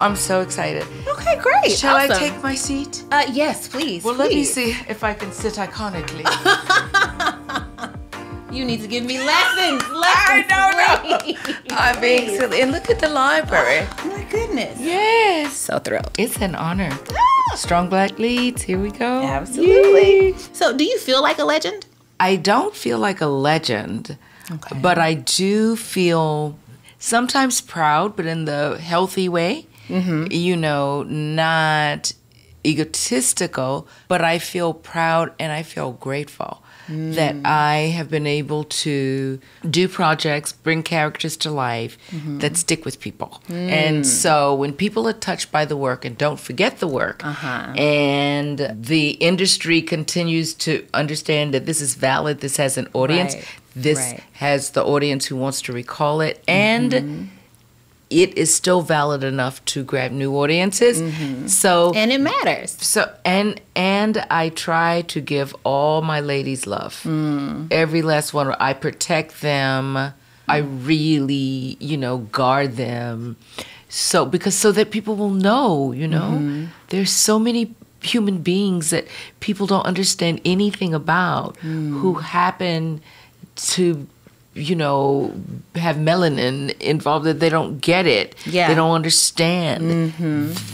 I'm so excited. Okay, great. Shall awesome. I take my seat? Uh, yes, please. Well, let me see if I can sit iconically. You need to give me lessons. I Lessons. don't please. know. I'm being silly. And look at the library. Oh my goodness. Yes. So thrilled. It's an honor. Strong Black Leads. Here we go. Absolutely. Yay. So, do you feel like a legend? I don't feel like a legend, but I do feel sometimes proud, but in the healthy way. Mm-hmm. You know, not egotistical, but I feel proud and I feel grateful mm. that I have been able to do projects, bring characters to life mm-hmm. that stick with people. Mm. And so when people are touched by the work and don't forget the work, uh-huh. and the industry continues to understand that this is valid, this has an audience, Right, this right. has the audience who wants to recall it, and mm-hmm. It is still valid enough to grab new audiences. Mm-hmm. So And it matters. so and and I try to give all my ladies love. Mm. Every last one. I protect them. I really, you know, guard them. So because so that people will know, you know, mm-hmm. there's so many human beings that people don't understand anything about mm. who happen to you know have melanin involved that they don't get it Yeah. they don't understand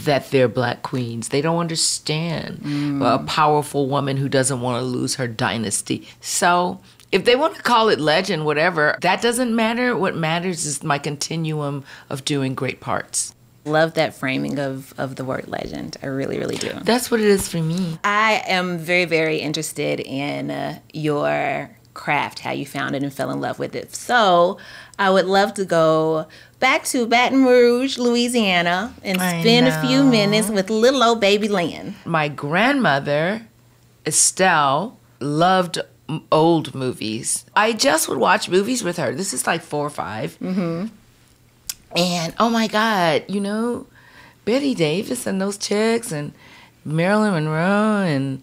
that they're black queens. They don't understand a powerful woman who doesn't want to lose her dynasty. So if they want to call it legend, whatever, that doesn't matter. What matters is my continuum of doing great parts. Love that framing of, of the word legend. I really, really do. That's what it is for me. I am very, very interested in uh, your craft, how you found it and fell in love with it. So I would love to go back to Baton Rouge, Louisiana, and spend a few minutes with little old baby Lynn. My grandmother, Estelle, loved old movies. I just would watch movies with her. This is like four or 5 Mm-hmm. And oh my God, you know, Bette Davis and those chicks, and Marilyn Monroe and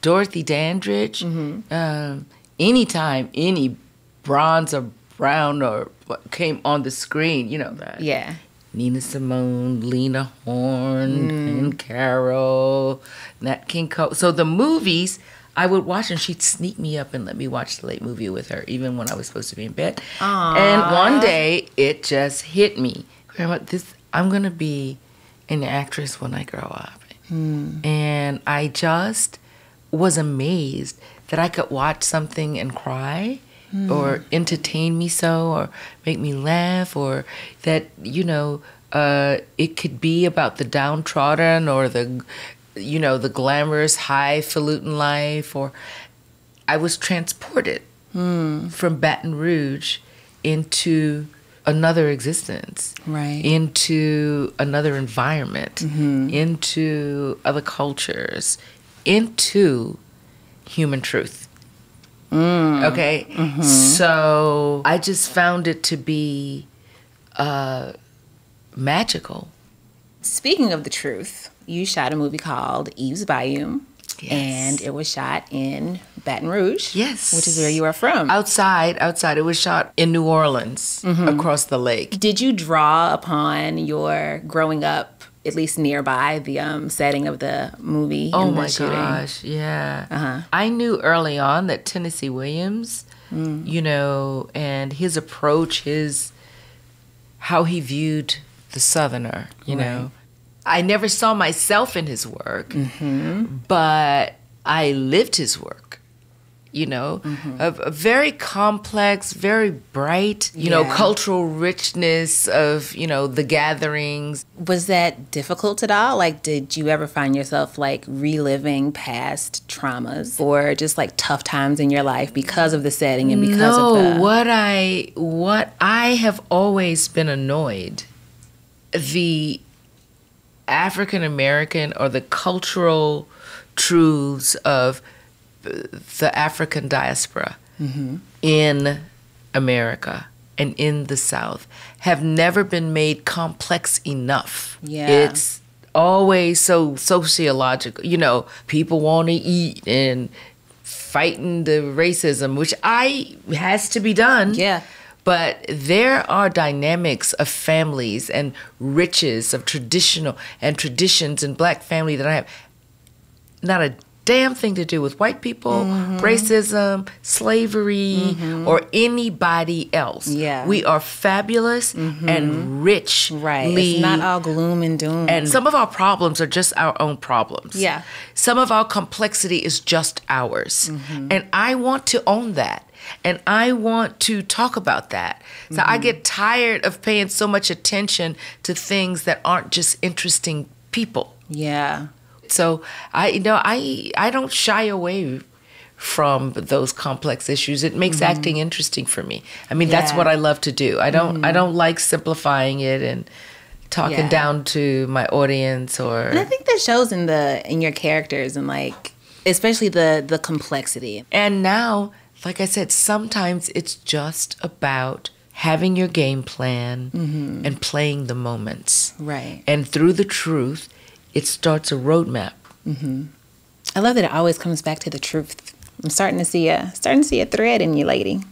Dorothy Dandridge. Um, anytime any bronze or brown or what came on the screen, you know, that Yeah. Nina Simone, Lena Horne, mm. and Carol, Nat King Cole. So the movies I would watch, and she'd sneak me up and let me watch the late movie with her, even when I was supposed to be in bed. And one day it just hit me, Grandma, this I'm gonna be an actress when I grow up, hmm. and I just was amazed that I could watch something and cry or hmm. entertain me so or make me laugh or that you know uh, it could be about the downtrodden or the you know the glamorous highfalutin life or I was transported hmm. from Baton Rouge into another existence Right. into another environment, mm-hmm. into other cultures, into human truth. Mm. Okay? Mm-hmm. So I just found it to be uh, magical. Speaking of the truth, you shot a movie called Eve's Bayou. Yes. And it was shot in Baton Rouge. Yes. Which is where you are from. Outside, outside. It was shot in New Orleans, mm-hmm. across the lake. Did you draw upon your growing up, at least nearby, the um, setting of the movie? Oh my gosh, yeah. Uh-huh. I knew early on that Tennessee Williams, you know, and his approach, his how he viewed the Southerner, you know. I never saw myself in his work, but I lived his work. You know, mm-hmm. a, a very complex, very bright, you know, cultural richness of, you know, the gatherings, Was that difficult at all? Like, did you ever find yourself like reliving past traumas or just like tough times in your life because of the setting and because no, of the. what I what I have always been annoyed the African American or the cultural truths of the African diaspora in America and in the South have never been made complex enough. Yeah. It's always so sociological. You know, people want to eat and fighting the racism, which I has to be done. Yeah. But there are dynamics of families and riches of traditional and traditions in black family that I have not a damn thing to do with white people, Mm-hmm. racism, slavery, or anybody else. Yeah. Mm-hmm. We are fabulous and rich. Right. It's not all gloom and doom. And some of our problems are just our own problems. Yeah. Some of our complexity is just ours. Mm-hmm. And I want to own that. And I want to talk about that. So Mm-hmm. I get tired of paying so much attention to things that aren't just interesting people. yeah. So I you know I I don't shy away from those complex issues. It makes acting interesting for me. I mean that's Mm-hmm. Yeah. Mm-hmm. what I love to do. I don't I don't like simplifying it and talking Yeah. down to my audience or And I think that shows in the in your characters and like especially the the complexity. And now, like I said, sometimes it's just about having your game plan and playing the moments. Right. And through the truth, it starts a roadmap. Mm-hmm. I love that it always comes back to the truth. I'm starting to see a starting to see a thread in you, lady.